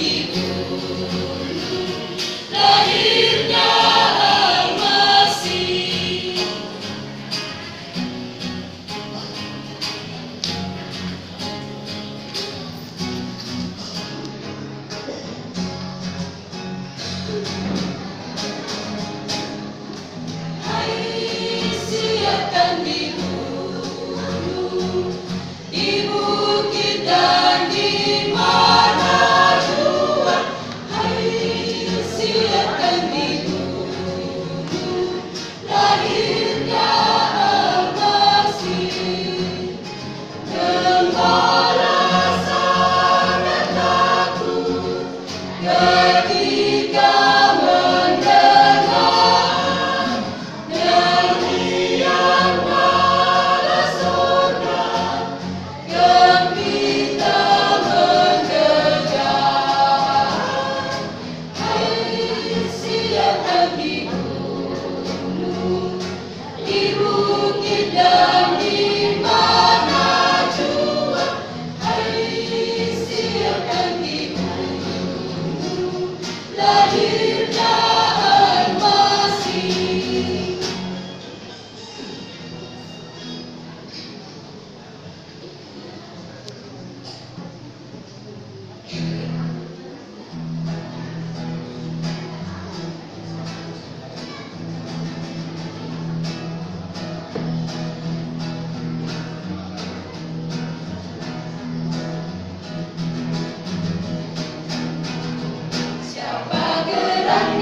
sang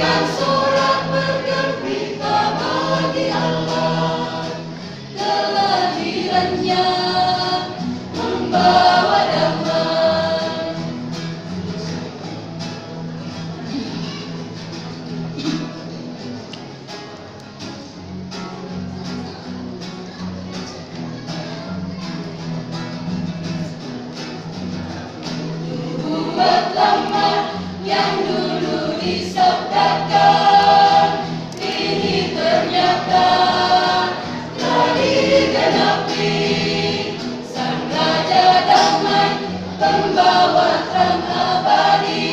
Because membawa terang abadi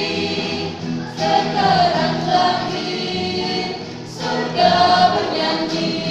sekarang lahir surga bernyanyi.